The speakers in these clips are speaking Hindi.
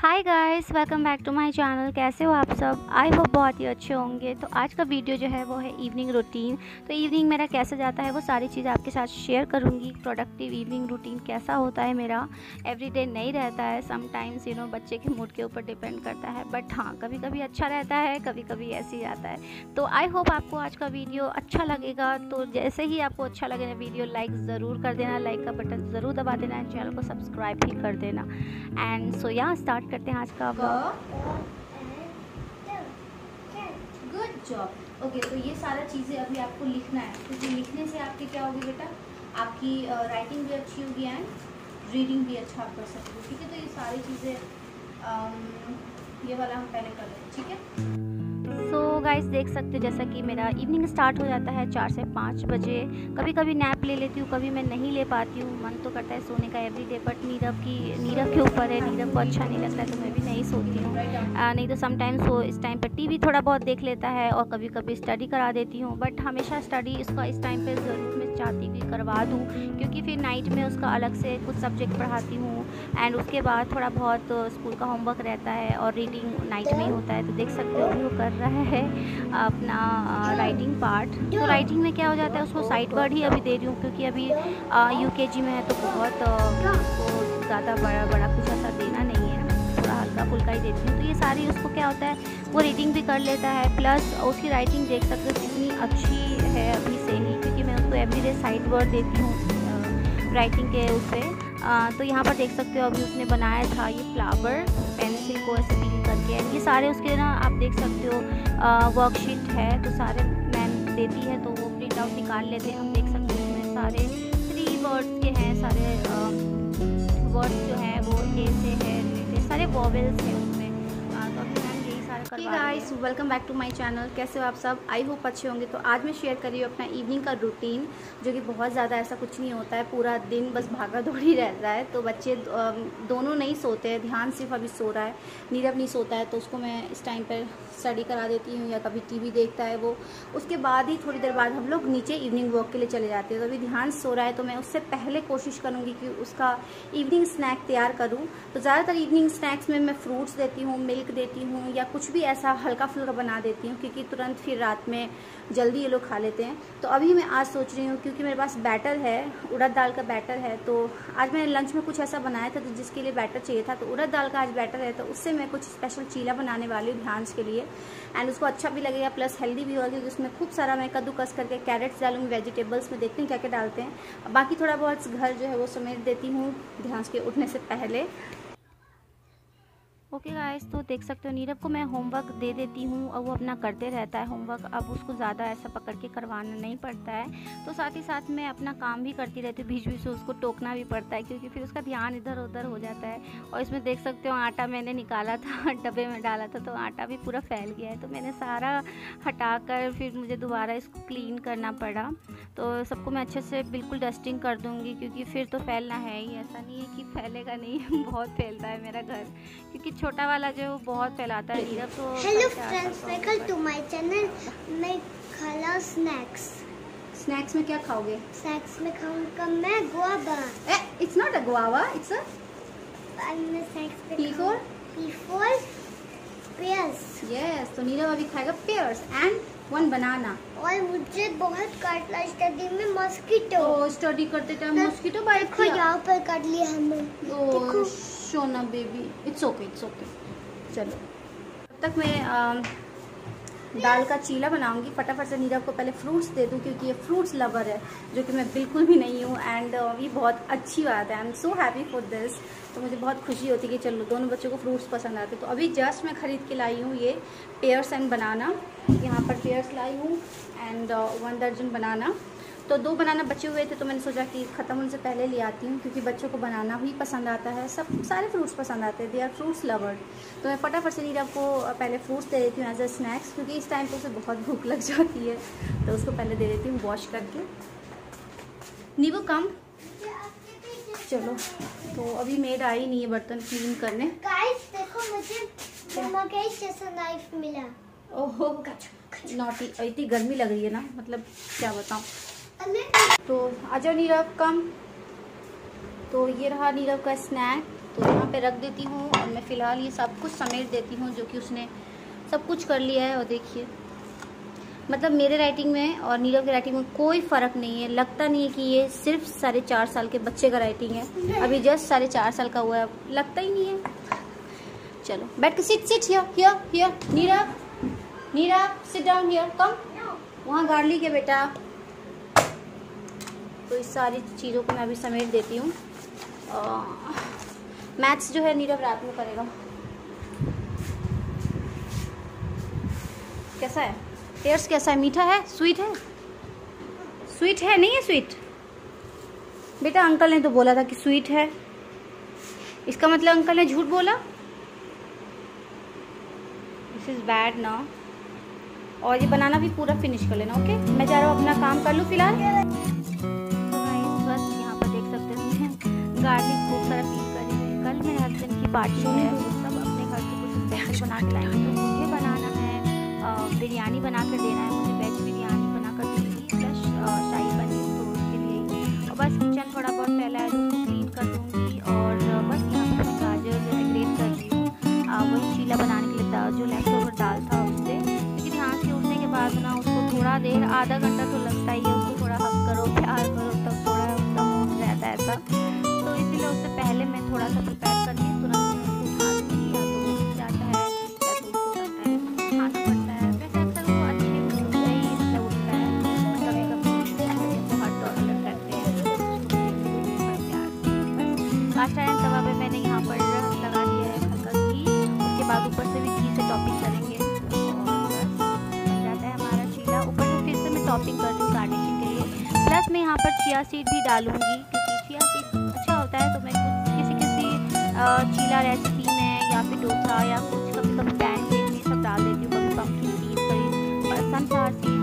Hi guys welcome back to my channel कैसे हो आप सब? आई होप बहुत ही अच्छे होंगे। तो आज का वीडियो जो है वो है इवनिंग रूटीन तो इवनिंग मेरा कैसे जाता है वो सारी चीज़ें आपके साथ शेयर करूँगी। प्रोडक्टिव इवनिंग रूटीन कैसा होता है मेरा? एवरीडे नहीं रहता है। समटाइम्स यू नो बच्चे के मूड के ऊपर डिपेंड करता है। बट हाँ कभी कभी अच्छा रहता है कभी कभी ऐसे ही आता है। तो आई होप आपको आज का वीडियो अच्छा लगेगा। तो जैसे ही आपको अच्छा लगे वीडियो लाइक ज़रूर कर देना। लाइक का बटन ज़रूर दबा देना। चैनल को सब्सक्राइब भी कर देना। एंड सो यहाँ स्टार्ट करते हैं आज का गुड जॉब ओके तो ये सारा चीज़ें अभी आपको लिखना है। क्योंकि तो लिखने से आपके क्या होगी बेटा? आपकी राइटिंग भी अच्छी होगी एंड रीडिंग भी अच्छा आप कर सकते हो। ठीक है तो ये सारी चीज़ें ये वाला हम पहले कर लें। ठीक है? सो गाइस देख सकते हो, जैसा कि मेरा इवनिंग स्टार्ट हो जाता है चार से पाँच बजे। कभी कभी नैप ले लेती हूँ, कभी मैं नहीं ले पाती हूँ। मन तो करता है सोने का एवरी डे बट नीरव की, नीरव के ऊपर है, नीरव को अच्छा नहीं लगता है तो मैं भी नहीं सोती हूँ। नहीं तो समटाइम्स वो इस टाइम पर टी थोड़ा बहुत देख लेता है और कभी कभी स्टडी करा देती हूँ। बट हमेशा स्टडी इसका, इस टाइम पर ज़रूर मैं चाहती हूँ करवा दूँ, क्योंकि फिर नाइट में उसका अलग से कुछ सब्जेक्ट पढ़ाती हूँ। एंड उसके बाद थोड़ा बहुत स्कूल का होमवर्क रहता है और रीडिंग नाइट में ही होता है तो देख सकते हो अभी वो कर रहा है अपना राइटिंग पार्ट तो राइटिंग में क्या हो जाता है, उसको साइड वर्ड ही अभी दे रही हूँ, क्योंकि अभी यूकेजी में है तो बहुत उसको ज़्यादा बड़ा बड़ा कुछ ऐसा देना नहीं है। थोड़ा हल्का फुल्का ही देती हूँ। तो ये सारी उसको क्या होता है, वो रीडिंग भी कर लेता है प्लस उसकी राइटिंग देख सकते हो कितनी अच्छी है अभी से ही, क्योंकि मैं उसको एवरी डे साइड वर्ड देती हूँ राइटिंग के उस पर तो यहाँ पर देख सकते हो अभी उसने बनाया था ये फ्लावर पेंसिल को ऐसे पील करके ये सारे उसके ना, आप देख सकते हो वर्कशीट है तो सारे मैम देती है तो वो प्रिंट आउट निकाल लेते हैं। हम देख सकते हैं उसमें सारे थ्री वर्ड्स के हैं, सारे वर्ड्स जो हैं, वो ए से है सारे वॉवल्स हैं। Guys welcome back to my channel कैसे हो आप सब? आई होप अच्छे होंगे। तो आज मैं शेयर कर रही हूँ अपना इवनिंग का रूटीन जो कि बहुत ज़्यादा ऐसा कुछ नहीं होता है। पूरा दिन बस भागा दौड़ी रहता है। तो बच्चे दोनों नहीं सोते हैं। ध्यान सिर्फ़ अभी सो रहा है। नीरव नहीं सोता है तो उसको मैं इस टाइम पर स्टडी करा देती हूँ या कभी टीवी देखता है वो। उसके बाद ही थोड़ी देर बाद हम लोग नीचे इवनिंग वॉक के लिए चले जाते हैं। तो अभी ध्यान सो रहा है तो मैं उससे पहले कोशिश करूँगी कि उसका इवनिंग स्नैक तैयार करूँ। तो ज़्यादातर इवनिंग स्नैक्स में मैं फ्रूट्स देती हूँ मिल्क देती हूँ या कुछ भी ऐसा हल्का फुल्का बना देती हूँ, क्योंकि तुरंत फिर रात में जल्दी ये लोग खा लेते हैं। तो अभी मैं आज सोच रही हूँ, क्योंकि मेरे पास बैटर है, उड़द दाल का बैटर है तो आज मैंने लंच में कुछ ऐसा बनाया था तो जिसके लिए बैटर चाहिए था। तो उड़द दाल का आज बैटर है तो उससे मैं कुछ स्पेशल चीला बनाने वाली हूँ ध्यान के लिए। एंड उसको अच्छा भी लगेगा प्लस हेल्दी भी होगा, क्योंकि उसमें खूब सारा मैं कद्दूकस करके कैरेट्स डालूँगी वेजिटेबल्स में देखते हैं क्या क्या डालते हैं। बाकी थोड़ा बहुत घर जो है वो समेट देती हूँ ध्यान के उठने से पहले। ओके गाइस तो देख सकते हो, नीरव को मैं होमवर्क दे देती हूँ और वो अपना करते रहता है होमवर्क अब उसको ज़्यादा ऐसा पकड़ के करवाना नहीं पड़ता है। तो साथ ही साथ मैं अपना काम भी करती रहती हूँ, बीच बीच से उसको टोकना भी पड़ता है क्योंकि फिर उसका ध्यान इधर उधर हो जाता है। और इसमें देख सकते हो, आटा मैंने निकाला था, डब्बे में डाला था तो आटा भी पूरा फैल गया है। तो मैंने सारा हटा कर फिर मुझे दोबारा इसको क्लीन करना पड़ा। तो सबको मैं अच्छे से बिल्कुल डस्टिंग कर दूँगी, क्योंकि फिर तो फैलना है ही। ऐसा नहीं है कि फैलेगा नहीं, बहुत फैलता है मेरा घर। क्योंकि छोटा वाला जो है बहुत फैलाता है नीरव तो hello friends welcome to my channel मैं खाला स्नैक्स स्नैक्स में क्या खाओगे? स्नैक्स में खाऊँगा मैं guava it's not a guava it's a मैं स्नैक्स पे P for P for pears yes तो नीरव अभी खाएगा पेयर्स एंड वन बनाना और मुझे बहुत काट ला स्टडी में मॉस्किटो स्टडी करते टाइम मॉस्किटो बाइट देखो यहाँ पर काट लिया हमने। ओ Shona baby it's okay it's okay चलो। तब तक मैं आ, दाल का चीला बनाऊँगी। फटाफट से नीरव को पहले फ्रूट्स दे दूँ क्योंकि ये फ्रूट्स लवर है जो कि मैं बिल्कुल भी नहीं हूँ। एंड ये बहुत अच्छी बात है। I am so happy for this तो मुझे बहुत खुशी होती है कि चलो दोनों बच्चों को फ्रूट्स पसंद आते तो अभी जस्ट मैं ख़रीद के लाई हूँ ये पेयर्स एंड बनाना यहाँ पर पेयर्स लाई हूँ। एंड वन दर्जन बनाना तो दो बनाना बचे हुए थे तो मैंने सोचा कि ख़त्म होने से पहले ले आती हूँ क्योंकि बच्चों को बनाना भी पसंद आता है। सब सारे फ्रूट्स पसंद आते हैं। दे आर फ्रूट्स लवर्ड तो मैं फटाफट से नीरव को पहले फ्रूट्स दे देती हूँ एज अ स्नैक्स क्योंकि इस टाइम पर उसे बहुत भूख लग जाती है। तो उसको पहले दे देती हूँ वॉश करके। नीबू कम। चलो तो अभी मेड आई नहीं है बर्तन क्लीन करने। देखो मुझे मम्मा का जैसा नाइफ मिला। ओहो नॉटी इतनी गर्मी लग रही है ना मतलब क्या बताऊँ। तो आजा नीरव, कम। तो ये रहा नीरव का स्नैक तो यहाँ पे रख देती हूँ और मैं फ़िलहाल ये सब कुछ समेट देती हूँ जो कि उसने सब कुछ कर लिया है। और देखिए मतलब मेरे राइटिंग में और नीरव के राइटिंग में कोई फ़र्क नहीं है। लगता नहीं है कि ये सिर्फ़ साढ़े चार साल के बच्चे का राइटिंग है। अभी जस्ट साढ़े चार साल का हुआ है। लगता ही नहीं है। चलो, बैठ के sit sit here here here Neerav Neerav sit down here come. वहाँ गार्ली के बेटा। तो इस सारी चीज़ों को मैं अभी समेट देती हूँ। मैथ्स जो है नीरव रात में करेगा। कैसा है? टेयर्स कैसा है? मीठा है? स्वीट है? स्वीट है? नहीं है स्वीट बेटा अंकल ने तो बोला था कि स्वीट है। इसका मतलब अंकल ने झूठ बोला? दिस इज़ बैड ना और ये बनाना भी पूरा फिनिश कर लेना ओके मैं जा रहा हूँ अपना काम कर लूँ फ़िलहाल। गार्लिक खूब सारा पीस कर रही है। कल मेरे हस्बैंड की पार्टी है। वो सब अपने घर से कुछ स्पेशल बना के लाएँगे तो मुझे बनाना है बिरयानी बना कर देना है। मुझे वेज बिरयानी बना कर देनी प्लस शाही पनीर तो उसके लिए और बस किचन थोड़ा बहुत फैला है तो उसको क्लीन कर दूँगी। और बस यहाँ पर मैं गाजर ग्रेट कर रही हूँ। वही चीला बनाने के लिए जो लेफ़्ट ओवर दाल था उससे। लेकिन यहाँ से उठने के बाद ना उसको थोड़ा देर, आधा घंटा सीड भी डालूँगी, क्योंकि चिया सीड अच्छा होता है तो मैं कुछ किसी किसी चीला रेसिपी में या फिर डोसा या कुछ कभी कभी केक में सब डाल देती हूँ, कभी पम्पकिन सीड कभी सनफ्लावर सीड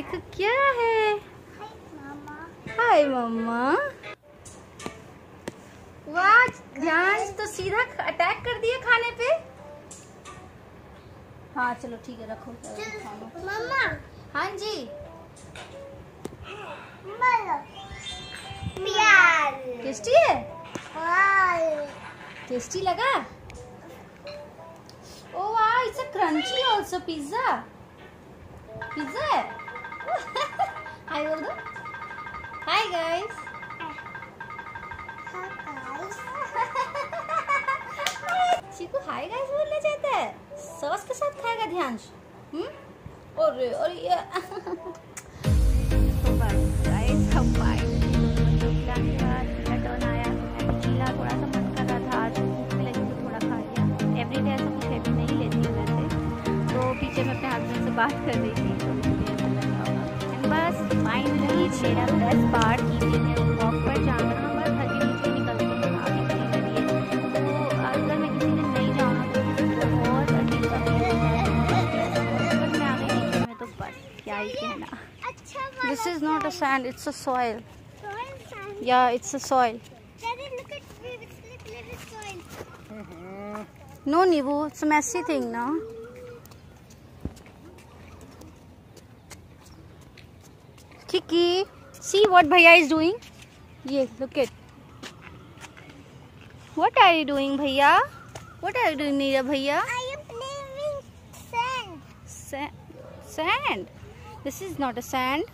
देखो क्या है? हाय मम्मा वाह ध्यान तो सीधा अटैक कर दिया खाने पे। हाँ चलो ठीक है रखो मम्मा हाँ जी। प्यार टेस्टी है? टेस्टी लगा? ओ वाह it's a crunchy also pizza pizza है? हाय बोल दो hi guys Chiku hi guys बोलना चाहता है। सॉस के साथ खाएगा ध्यांश हम्म? और और ये। तो बस गाइस हम तो पीछे मैं अपने हस्बैंड से बात कर रही थी। Sand, it's a soil. Soil. Yeah, it's a soil. Daddy, look at. It's like little soil. No, Nibu, it's a messy thing, no? Kiki, see what Bhaiya is doing? Yes, look it. What are you doing, Bhaiya? What are you doing, Neera Bhaiya? I am playing sand. Sa- sand. This is not a sand.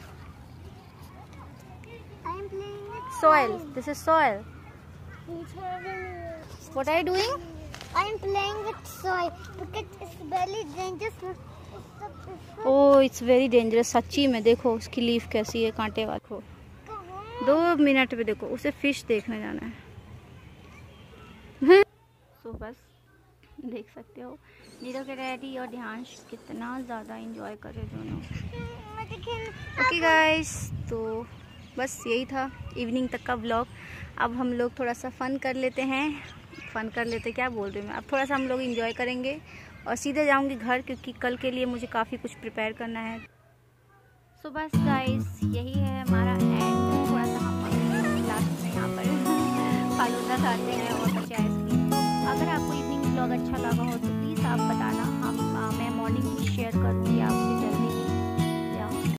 Soil. This is soil. What are you doing? I playing with soil because it's very dangerous. It's it's very dangerous सच्ची में देखो उसकी लीफ कैसी है कांटे वाली दो मिनट में देखो उसे फ़िश देखने जाना है सो बस देख सकते हो नीरव के डैडी और ध्यांश कितना ज़्यादा इंजॉय कर रहे दोनों ओके गाइस तो बस यही था इवनिंग तक का ब्लॉग अब हम लोग थोड़ा सा फ़न कर लेते हैं। फ़न कर लेते, क्या बोल रही हूँ मैं? अब थोड़ा सा हम लोग इन्जॉय करेंगे और सीधे जाऊँगी घर क्योंकि कल के लिए मुझे काफ़ी कुछ प्रिपेयर करना है। सो बस गाइस यही है हमारा एंड थोड़ा सा हम लास्ट में यहाँ पर फालूदा खाते हैं और बच्चे आइसक्रीम अगर आपको इवनिंग ब्लॉग अच्छा लगा हो तो प्लीज़ आप बताना। हम मैं मॉर्निंग भी शेयर करूँगी आपसे